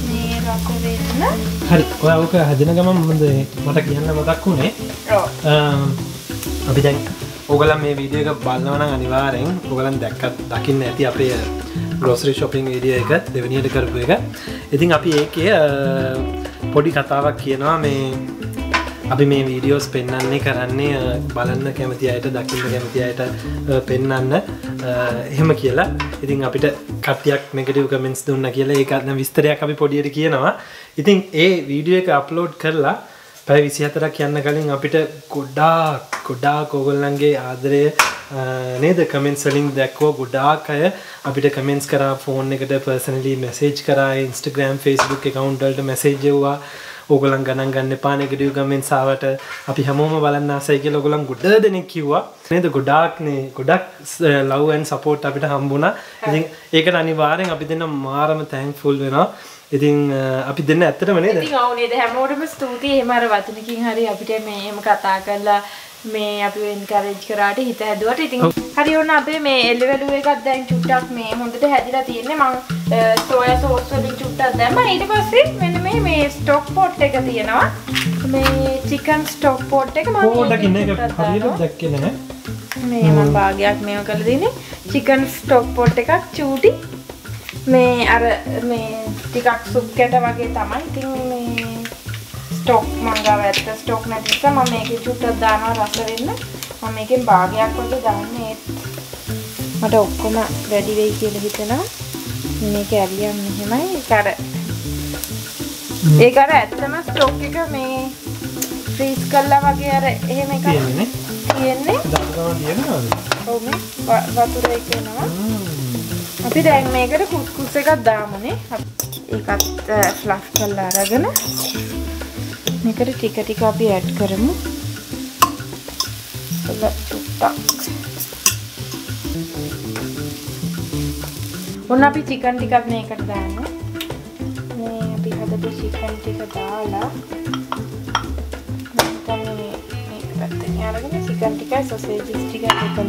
මේ. රස වෙන්න. හරි ඔය ඕක හදන ගමන් මට කියන්න මතක් වුණේ ඔව්. අපි දැන් ඔගලන් මේ වීඩියෝ එක බලනවන අනිවාරෙන් ඔගලන් දැක්කත් දකින්න ඇති අපේ ග්‍රෝසරි ශොපිං විඩිය එක දෙවනියට කරපු එක. ඉතින් අපි ඒකේ අ, පොඩි කතාවක් කියනවා මේ අපි මේ වීඩියෝස් පෙන්න්නන්නේ කරන්නේ අ, බලන්න කැමති අයට දකින්න කැමති අයට අ, පෙන්නන්න අ, එහෙම කියලා. ඉතින් අපිට කටයක් නෙගටව කමෙන්ස් දුන්න කියලා ඒකත්න විස්තරයක් අපි පොඩියට කියනවා. ඉතින් ඒ වීඩියෝ එක අප්ලෝඩ් කරලා පැය විසි හතරක් යන්න කලින් අපිට ගොඩ්ඩා ගොඩා කෝගොල්ලන්ගේ ආදරය අ, නේද? කමෙන්ස් වලින් දැක්වෝ ගොඩාක් අය. අපිට කමෙන්ස් කර ෆෝන් එකට පර්සනලි මැසේජ් කරා ඉන්ස්ටග්‍රම් ෆස්බුක් එකකවන්්ටල්ට මැසේජ්වා ඕගලන් ගණන් ගන්න පානෙකඩිය ගමෙන් සාවට අපි හැමෝම බලන්න ආසයි කියල ඔගලන් ගොඩ දෙනෙක් කිව්වා. නේද? ගොඩාක්නේ ගොඩක් ලව්වන් සපෝට් අපිට හම්බුණා. ඉතින් ඒකට අනිවාරෙන් අපි දෙන්න මාරම තැන් ෆුල් වෙනවා. ඉතින් අ, අපි දෙන්න ඇත්තටම නේද? ඉතින් ඔව් නේද? හැමෝටම ස්තුතියි. එහෙම අර වචනකින් හරි අපිට මේ එහෙම කතා කරලා මේ අපි එන්කරේජ් කරාට හිත හැදුවට. ඉතින් හරි ඕන අපේ මේ එල්ලවලුව එකක් දැන් චුට්ටක් මේ හොඳට හැදිලා තියෙන්නේ. මං සෝයා සෝස් වලින් චුට්ටක් දැම්මා. ඊට පස්සේ මෙන්න මේ මේ ස්ටොක් පොට් එක තියෙනවා. මේ චිකන් ස්ටොක් පොට් එක මම පෝඩක් ඉන්න එක. හරියට දැක්කේ නැහැ. මේ මම භාගයක් මේව කරලා දෙන්නේ. චිකන් ස්ටොක් පොට් එකක් චූටි. මේ අර මේ ටිකක් සුප් කැට වගේ තමයි. ඉතින් මේ ස්ටොක් මං ගාව ඇත්ත ස්ටොක් නැති නිසා මම මේකේ චුට්ටක් දානවා රස වෙන්න. මම මේකෙන් භාගයක් වගේ දාන්නේ ඒත්. මට ඔක්කොම වැඩි වෙයි කියලා හිතෙනවා. මේක ඇරියම් මෙහෙමයි. ඒක අර ඒක අර ඇත්තම ස්ටොක් එක මේ ෆ්‍රීස් කළා වගේ අර එහෙම එකක් තියෙන්නේ. තියෙන්නේ. දක්ගම තියෙනවාද ඔව් මේ වතුර එක එනවා. අපි දැන් මේකට කුස්කුස් එකක් දාමුනේ. ඒකත් ෆ්ලෆ් කරලා අරගෙන මේකට ටික ටික අපි ඇඩ් කරමු. එල ටුට්ටක්. ඔන්න අපි චිකන් ටිකක් මේකට දාන්න. මේ අපි හදපු චිකන් ටික දාලා නැත්නම් මේ මේක පැත්තෙන් අරගෙන චිකන් ටිකයි සොසේජස් ටිකයි එකම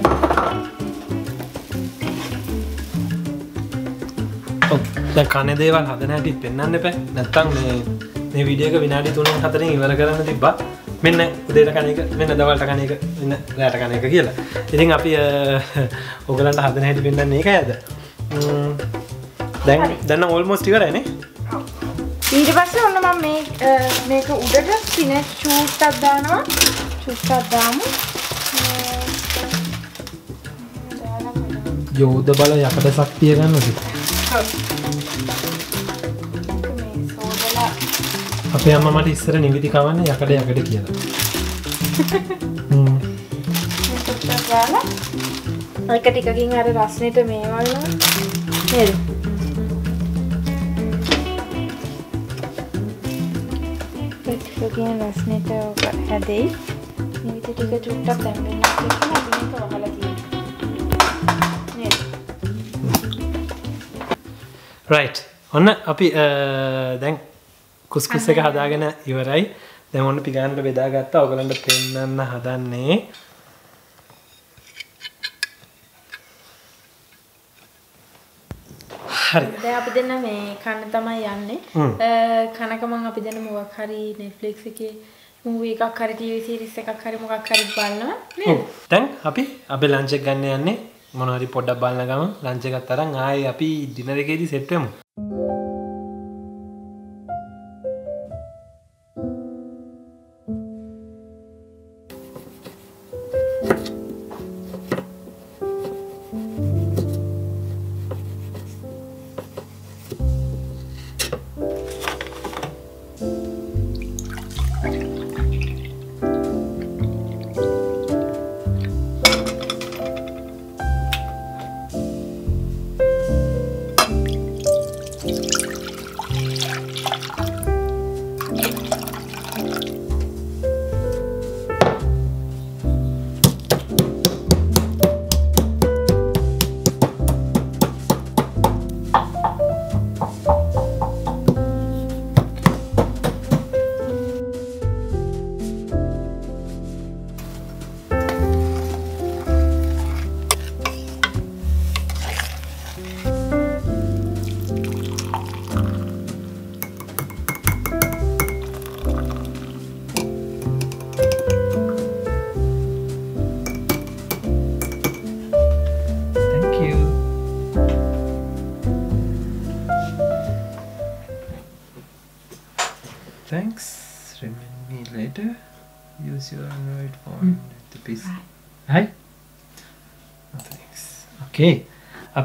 ඔව්. දැන් කන දේවල් හදන හැටි පෙන්වන්න එපා. නැත්තම් මේ මේ වීඩියෝ එක විනාඩි 3න් 4න් ඉවර කරන්න තිබ්බා. මෙන්න උදේට කන එක, මෙන්න දවල්ට කන එක, මෙන්න රාට කන එක කියලා. ඉතින් අපි අ, ඔයගලන්ට හදන හැටි පෙන්වන්නේ ඒකයි අද. ම්ම්. දැන් දැන් නම් ඕල්මෝස්ට් ඉවරයිනේ. ඊට පස්සේ ඔන්න මම මේ මේක උඩට ස්පිනච් චූට්ටක් දානවා චූට්ටක් දාමු. යෝධ බල යකඩ ශක්තිය ගන්නද? අපේ අම්මා මට ඉස්සර නිවිති කවන්නේ යකඩ යකඩ කියලා. ඒක ටිකකින් අර රස්නෙට මේ වගේ නේද ටිකකින් රස්නෙට ඔක හැදෙයි. විදිහට ටික චුට්ටක් දැම්මෙන්න කියලා අපි මේක වහලා තියෙනවා. නේද? රයිට් ඔන්න අපි දැන් කුස්කුස් එක හදාගෙන ඉවරයි. දැන් ඔන්න පිගානට බෙදාගත්තා. ඔයගලන්ට පෙන්වන්න හදන්නේ. හරි. දැන් අපි දෙන්න මේ කන්න තමයි යන්නේ. හ්ම්. අ, කනක මං අපි දෙන්න මොකක් හරි Netflix එකේ මූවී එකක් හරි TV series එකක් හරි මොකක් හරි බලනවා නේද. දැන් අපි අපේ ලංච් එක ගන්න යන්නේ. මොනවරි පොඩ්ඩක් බලන ගමන් ලංච් එකත් අරන් ආයේ අපි ඩිනර් එකේදී සෙට් වෙමු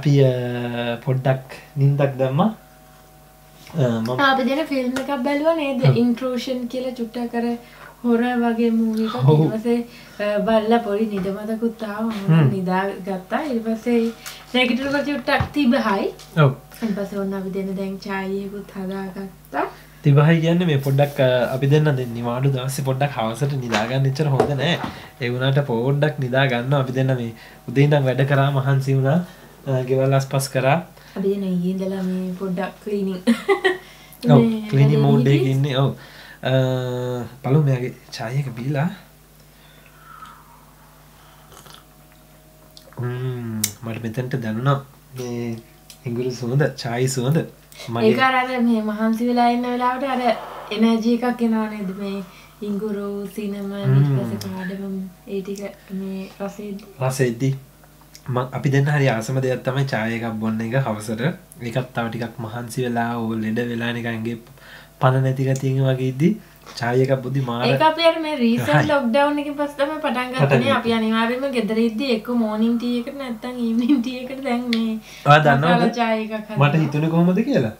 අපි පොඩ්ඩක් නින්දක් දැම්මා. අපි දෙන ෆිල්ම් එකක් බැලුවා නේද? ඉන්ට්‍රූෂන් කියලා චුට්ටක් කර හොර වගේ මූවි එකක්. ඔව්. ඊට පස්සේ බල්ලා පොඩි නිදමතකුත් ආවා. හ්ම්. මම නිදා ගත්තා ඊට පස්සේ නැගිටිනකොට චුට්ටක් තිබහයි. පස්සේ ඔන්න අපි දෙන දැන් චායයකුත් හදාගත්තා. තිබහයි කියන්න මේ පොඩ්ඩක් අපි දෙන්න නිවාඩු දවසේ පොඩ්ඩක් හවසට නිදාගන්න එච්චර හොඳ නෑ. ඒ වුණාට පොඩ්ඩක් නිදා ගන්න අපි දෙන්න මේ උදේ ඉඳන් වැඩ කරා මහන්සි වුණා ගෙවල් අස්පස් කරා. අපි ඉඳලා මේ පොඩ්ඩක් ක්ලීනින් ක්ලීනි මෝඩ් එකේ ඉන්නේ. ඔව්. බලමු මෙයාගේ චාය එක බීලා. මට මෙතනට දැනුණා. මේ ඉංගුරු සුවඳ චායි සුවඳ. අර මේ මහන්සි වෙලා ඉන්න වෙලාවට අර එනර්ජි එකක් එනවා නේද? මේ ඉංගුරු සිනමන් ඊට පස්සේ කාඩමම් ඒ ටික මේ රසෙදි. රසෙද්දි අපි දෙන්න හරි ආසම දෙයක් තමයි චාය එකක් බොන්න එක හවසට. ඒකත් තව ටිකක් මහන්සි වෙලා ඕ ලෙඩ වෙලා නිකන්ගේ පණ නැති ගතියෙන් වගේ ඉද්දි චාය එකක් බොද්දි මාර ඒක අපි අර මේ රීසන්ට් හරි. ලොක්ඩවුන් එකකින් පස්සේ තමයි පටන් පටන් ගත්තනේ ගත්තේ. අපි අනිවාර්යයෙන්ම ගෙදර ඉද්දි එක්ක මෝර්නින් ටී එකට නැත්නම් ඊවනින් ටී එකට දැන් මේ ඔයා මසාලා දන්නවද චාය එකක් මට හිතුනේ කොහොමද කියලා.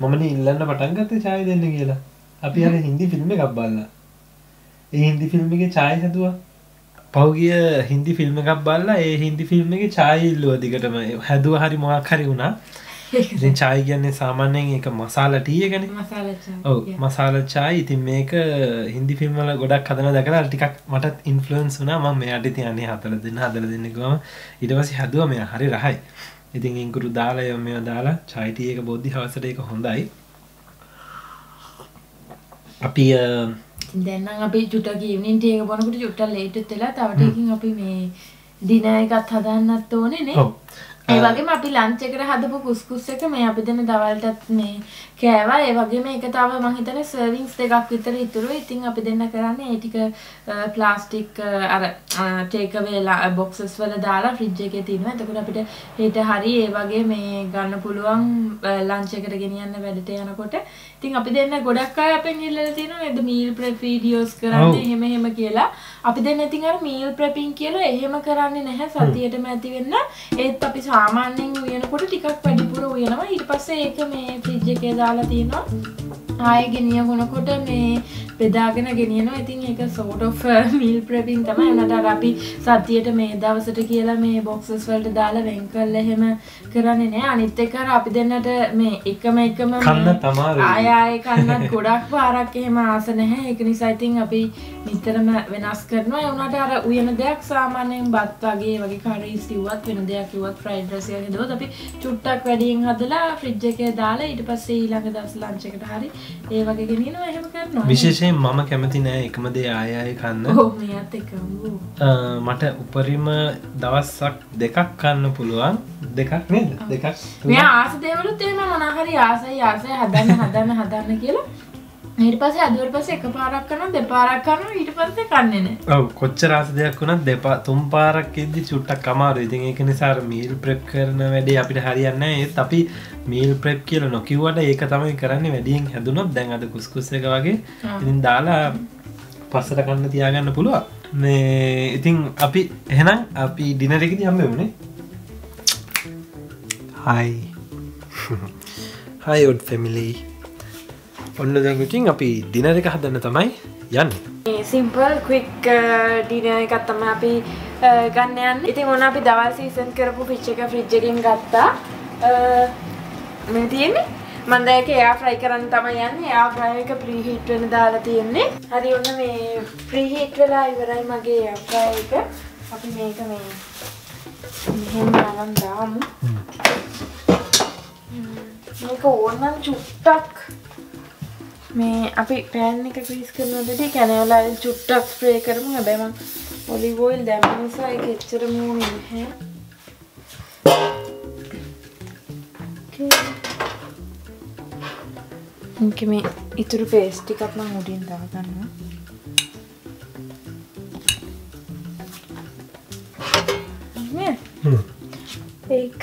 මමනේ ඉල්ලන්න පටන් ගත්තේ චාය දෙන්න කියලා. අපි අර හින්දි ෆිල්ම් එකක් බලලා. ඒ හින්දි ෆිල්ම් එකේ චාය හැදුවා පෞගිය හින්දි ෆිල්ම් එකක් බලලා ඒ හින්දි ෆිල්ම් එකේ චාය ඉල්ලුවා දිගටම. හැදුවා හරි මොකක් හරි වුණා. ඉතින් චාය කියන්නේ සාමාන්‍යයෙන් ඒක මසාලා ටී එකනේ. මසාලා චාය ඔව් මසාල චායි ඉතින් මේක හින්දි ෆිල්ම් වල ගොඩක් හදන දැකලා ටිකක් මටත් ඉන්ෆ්ලුවන්ස් වුණා. මම මෙයාට ඉතින් අනේ හදලා දෙන්න හදලා දෙන්න ගියාම ඊට පස්සේ හැදුවා මෙයා. හරි රහයි. ඉතින් ඉංගුරු දාලා මේවා දාලා චායි ටී එක බොද්දි හවසට ඒක හොඳයි. අපි ඉතින් දැන් නම් අපි චුට්ටක් ඊවනින් ටී එක බොනකොට චුට්ටක් ලේට් වෙලා තව ටිකකින් අපි මේ ඩිනර් එකත් හදන්නත් ඕනේ නේ. ඔව්. ඒ වගේම අපි ලන්ච් එකට හදපු කුස්කුස් එක මේ අපි දෙන දවල්ටත් මේ කෑවා. ඒ වගේම ඒක තව මං හිතන්නේ සර්වින්ග්ස් දෙකක් විතර ඉතුරුයි. ඉතින් අපි දෙන්න කරන්නේ ඒ ටික ප්ලාස්ටික් අර ටේක් අවේ බොක්සස් වල දාලා ෆ්‍රිජ් එකේ තියෙනවා එතකොට අපිට හෙට හරි ඒ වගේ මේ ගන්න පුළුවන් ලන්ච් එකට ගෙනියන්න වැඩට යනකොට ඉතින් අපි දෙන්න ගොඩක් අය අපෙන් ඉල්ලලා තියෙනවා නේද මීල් ප්‍රෙප් වීඩියෝස් කරන්න. එහෙම එහෙම කියලා. අපි දෙන්න ඉතින් අර මීල් ප්‍රෙපින් කියලා එහෙම කරන්නේ නැහැ. සතියේටම ඇති වෙන්න. ඒත් අපි සාමාන්‍යයෙන් උයනකොට ටිකක් වැඩිපුර උයනවා. ඊට පස්සේ ඒක මේ ෆ්‍රිජ් එකේ දාලා තියෙනවා. ආයෙ ගෙනියනකොට මේ බෙදාගෙන ගෙනියනවා. ඉතින් ඒක sort of meal prepping තමයි. අර අපි සතියේට මේ දවසට කියලා මේ boxes වලට දාලා වෙන් කරලා එහෙම කරන්නේ නැහැ. අනිත් එක අර අපි දෙන්නට මේ එකම එකම කන්න තමාරුයි. ආය ආය කන්නත් ගොඩක් පාරක් එහෙම ආස නැහැ. ඒක නිසා ඉතින් අපි නිතරම වෙනස් කරනවා. ඒ වුණාට අර උයන දෙයක් සාමාන්‍යයෙන් බත් වගේ වගේ කරීස් කිව්වත් වෙන දෙයක් කිව්වත් ෆ්‍රයිඩ් රයිස් එකක් හදුවොත් අපි චුට්ටක් වැඩියෙන් හදලා ෆ්‍රිජ් එකේ දාලා ඊට පස්සේ ඊළඟ දවස් ලන්ච් එකට හරි ඒ වගේ ගෙනියනවා. එහෙම කරනවා. විශේෂයෙන් මම කැමති නෑ එකම දේ ආය ආය කන්න. මට උපරිම දවස්සක් දෙකක් කන්න පුළුවන්. දෙකක් නේද? දෙකක් ආස දේවලුත් එහෙම මොනවා හරි ආසයි ආසයි හදන්න හදන්න හදන්න කියලා ඊට පස්සේ අදුවට පස්සේ එකපාරක් කරනවා දෙපාරක් කරනවා ඊට පස්සේ කන්නේ නැහැ ඔව් කොච්චර ආස දෙයක් වුණත් දෙපා තුන් පාරක් ඉද්දි චුට්ටක් අමාරුයි. ඉතින් ඒක නිසා අර මීල් ප්‍රෙප් කරන වැඩේ අපිට හරියන්නේ නැහැ. ඒත් අපි මීල් ප්‍රෙප් කියලා නොකියුවට ඒක තමයි කරන්නේ වැඩියෙන් හැදුනොත් දැන් අද කුස්කුස් එක වගේ. ඉතින් දාලා පස්සට කන්න තියාගන්න පුළුවන්. මේ ඉතින් අපි එහෙනම් අපි ඩිනර් එකේදී හම්බෙමුනේ. හයි. හයි ඔඩ් ෆැමිලි. ඔන්න දැන් ඉතින් අපි ඩිනර් එක හදන්න තමයි යන්නේ. සිම්පල් ක්වික් ඩින එකක් තම අපි අ, ගන්න යන්න. ඉතින් ඔන්න අපි දවල් සීසන් කරපු ෆිච් එක ෆ්‍රිජ් එකෙන් ගත්තා. අ, මේ තියෙන්නේ? ඒක එයා ෆ්‍රයි කරන්න තමයි යන්නේ. එයා ෆ්‍රයි එක ප්‍රී හීට් වෙන දාලා තියෙන්නේ. හරි ඔන්න මේ ප්‍රී හීට් වෙලා ඉවරයි මගේ එයා ෆ්‍රයි එක. අපි මේක මේ මෙහෙම දාලා දාමු. මේක ඕනනම් චුට්ටක් මේ අපි පෑන් එක ක්‍රීස් කරනකොටදී කැනෝල ඔයිල් චුට්ටක් ස්ප්‍රේ කරමු. හැබැයි මම ඔලිව් ඔයිල් දැම්ම නිසා ඒක එච්චර මූණේ නැහැ. ඕකේ මේ ඉතුරු පේස්ට් ටිකක් මම උඩින් දාගන්නවා. නේද ඒක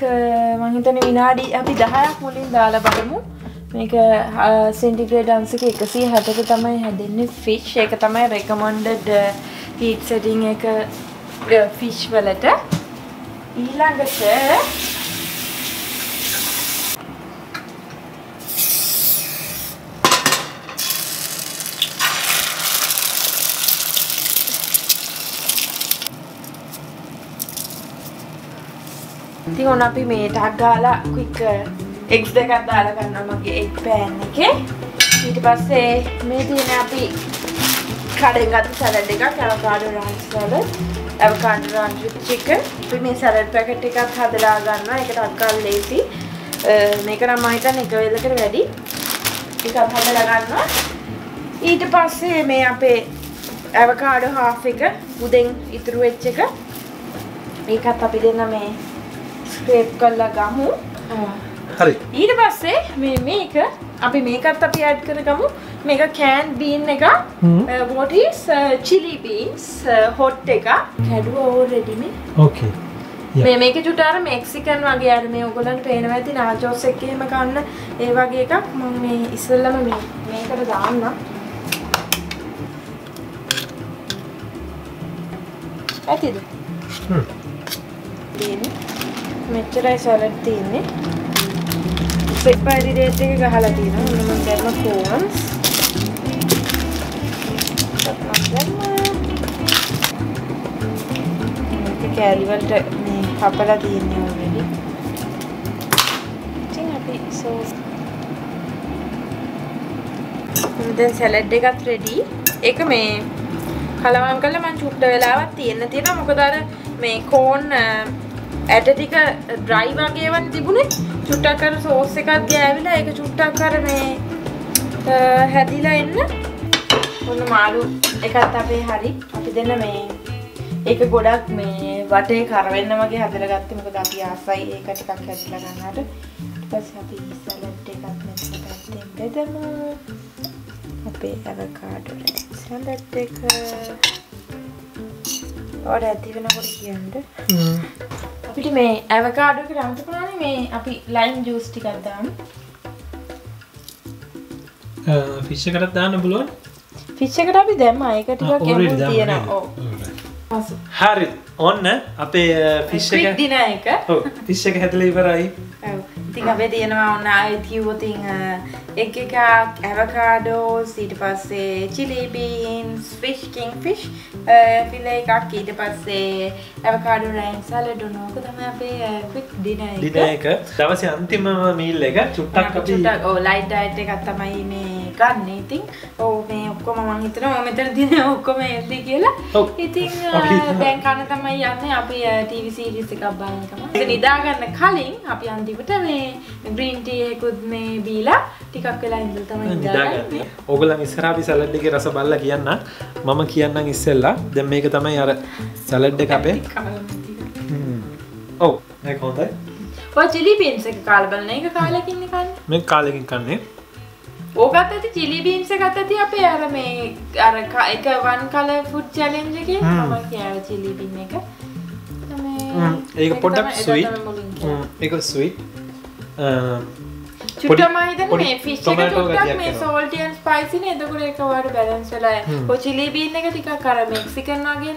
මං හිතන්නේ විනාඩි අපි 10ක් මුලින් දාලා බලමු මේක සෙන්ටිග්‍රේඩ් අංශක එකසිය හැටක තමයි හැදෙන්නේ ෆිෂ් ඒක තමයි රෙකමොන්ඩඩ් හීට් සෙටිං එක ෆිෂ් වලට. ඊළඟට ඉතින් ඔන්න අපි මේ ටක් ගාලා ක්වික් එග්ස් දෙකක් දාලා ගන්නවා මගේ එග් පෑන් එකේ. ඊට පස්සේ මේ තියෙන අපි කඩෙන් ගත්ත සැලඩ් එකක් avocado rice salad, avocado rice with chicken. අපි මේ සැලඩ් පැකට් එකක් හදලා ගන්නවා. ඒක ටක් ගාලා ලේසි. මේක නම් මම හිතන්නේ එක වෙලකට වැඩි. ටිකක් හදලා ගන්නවා. ඊට පස්සේ මේ අපේ ඇවකාඩෝ හාෆ් එක උදෙන් ඉතුරු වෙච්ච එක ඒකත් අපි දෙන්න මේ ස්ක්‍රේප් කරලා ගමු. හරි ඊට පස්සේ මේ මේක අපි මේකත් අපි ඇඩ් කරගමු. මේක කෑන් බීන් එක is chili beans hot එක කැඩුවා already මේ. ඕකේ මේ මේක චුට්ට අර මෙක්සිකන් වගේ අර මේ ඔයගොල්ලන්ට පේනවා ඇති නාචෝස් එක එහෙම කන්න ඒ වගේ එකක් මම මේ ඉස්සෙල්ලම මේ මේකට දාන්නම්. ඇතිද? හ්ම්. මෙච්චරයි සැලඩ් තියෙන්නේ. එක්ස්පයරි ඩේට් එක ගහලා තියෙනවා. ඔන්න මම දැම්ම කෝන්ස්. මේක කෑලි වලට මේ කපලා තියෙන්නේ already. ඉතින් අපි සෝස් දැන් සැලඩ් එකත් රෙඩි. ඒක මේ කලවම් කරලා මම චුට්ට වෙලාවක් තියෙන්න තියෙනවා. මොකද අර මේ කෝන් ඇට ටික ඩ්‍රයි වගේ වන් තිබුණේ. චුට්ටක් අර සෝස් එකක් ගෑවිලා ඒක චුට්ටක් අර මේ අ, හැදිලා එන්න. ඔන්න මාළු එකත් අපේ හරි. අපි දෙන්න මේ ඒක ගොඩක් මේ වටේ කරවෙන්න වගේ හදලා ගත්තේ මොකද අපි ආසයි ඒක ටිකක් හැදිලා ගන්නට. ඊට පස්සේ අපි සැලඩ් එකක් මෙතන පැත්තෙන් බෙදමු. අපේ ඇවකාඩෝ සැලඩ් එක ඔයාලා ඇති වෙනකොට කියන්න. අපිට මේ ඇවකාඩෝ එක රම්ත පුරානේ මේ අපි ලයිම් ජූස් ටිකක් දාමු. ෆිෂ් එකටත් දාන්න පුළුවන් ෆිෂ් එකට අපි දැම්මා ඒක ටිකක් දාන්න තියෙනවා. ඔව්. හරි ඔන්න අපේ ෆිෂ් එක dinner එක. ඔව් ෆිෂ් එක හැදලා ඉවරයි ඔව්. ඉතින් අපේ තියෙනවා ඔන්න ආයෙත් කිව්වොත් ඉතින් එක් එකක් ඇවකාඩෝස් ඊට පස්සේ beans fish king fish fillet එකක් ඊට පස්සේ ඇවකාඩෝ රයින් සලාඩ් උනෝක තමයි අපේ ක්වික් ඩිනර් එක. ඩිනර් එක දවසේ අන්තිම මීල් එක චුට්ටක් අපි චුට්ටක් ඔව් ලයිට් ඩයට් එකක් තමයි මේ ගන්න. ඉතින් ඔව් මේ ඔක්කොම මම හිතනවා මෙතන තියෙන [LAUGHS] ඔක්කොම එල්ලි කියලා. ඉතින්. දැන් කන තමයි යන්නේ අපි ටීවී සීරීස් එකක් බලන තමයි. ඒක නිදා ගන්න කලින් අපි අන්තිමට මේ ග්‍රීන් ටී එකකුත් මේ බීලා ටිකක් වෙලා ඉඳලා තමයි නිදාගන්නේ. ඕගලන් ඉස්සරහ අපි සැලඩ් එකේ රස බලලා කියන්න. මම කියන්නම් ඉස්සෙල්ලා. දැන් මේක තමයි අර සැලඩ් එක අපේ. ඔව්. මේක හොඳයි. ඔය චිලි බීන්ස් එක කාලා බලන එක කාලෙකින් කන්නේ. මේක කාලෙකින් කන්නේ. ඕකත් ඇති චිලි බීන්ස් එකත් ඇති අපේ අර මේ අර එක වන් කලර් ෆුඩ් චැලෙන්ජ් එකේ. මම කියාවේ චිලි බීන් එක. ඒක පොඩ්ඩක් ස්වීට් ඒක තමයි මුලින් කිව්වේ. ඒක ස්වීට් චුට්ටක් මම හිතන්නේ මේ ෆිෂ් එක tomato චුට්ටක් ගතියක් මේ එනවා. සෝල්ටි ඇන්ඩ් ස්පයිසි නේ එතකොට ඒක වාට බැලන්ස් වෙලා හ්ම්. ඔය චිලි බීන් එක අර මෙක්සිකන් වගේ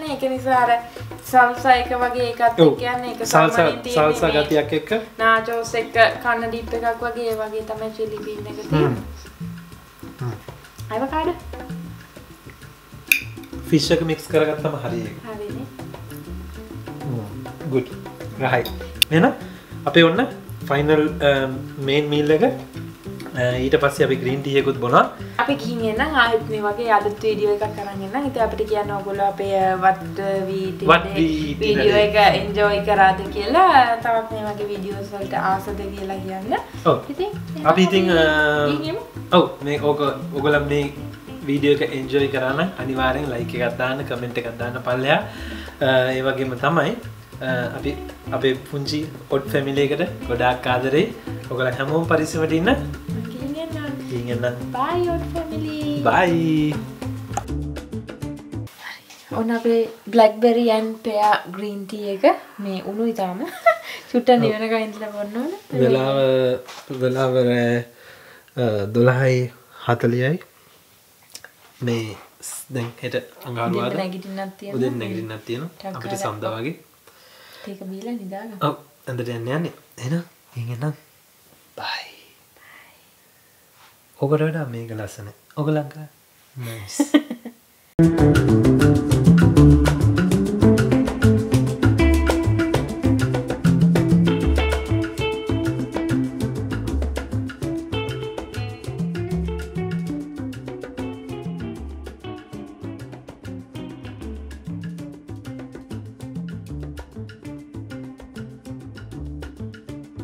එක එකත්. කියන්නේ ඒක සල්සා ගතියක් එක්ක නාචෝස් එක කන්න ඩිප් එකක් වගේ වගේ තමයි චිලි බීන් එක ෆිෂ් එක මික්ස් කරගත්තම හරි. ගුඩ් රහයි එන අපේ ඔන්න ෆයිනල් මේන් මීල් එක අ, ඊට පස්සේ අපි ග්‍රීන් ටියකුත් බොනා අපි එන්න ආයෙත් මේ වගේ අදත් වීඩියෝ එකක් කරන් එන්න. ඉතින් අපිට කියන්න ඕගොල්ලෝ අපේ what we What we eat video. එක එන්ජොයි කරාද කියලා තවත් මේ වගේ වීඩියෝස් වලට ආසද කියලා කියන්න. අපි ගිහින් එමු. ඔව් මේ ඕක ඔගලම් මේ වීඩියෝ එක එන්ජෝයි කරන්න අනිවාරෙන් ලයික එකක් දාන්න කමෙන්ට් එකක් දාන්න පල්ලයා ඒ වගේම තමයි අපි අපේ පුංචි ඔඩ් ෆැමිලේකට ගොඩාක් ආදරේ. ඔගල හැමෝම් පරිස්සමට ඉන්න. බයි ඔන්න අපේ blackberry and pear green tea එක මේ උණු ඉතාම. [LAUGHS] චුට්ට නිවන ගයින්දල බොන්න වෙලාව වෙලාවර දොළහයි හතලියයි. මේ දැන් හෙට අඟාරුවාද නැගිටින්නත් තියෙන උදෙන් නැගිටින්නත් තියෙන අපිට. සම්දා වගේ ඒක බීලා ඔව් ඇඳට යන්න යන්නේ. එන ඉගෙනම් බයි ඕකට වඩා මේක ලස්සන ඔක ලංකා නයිස්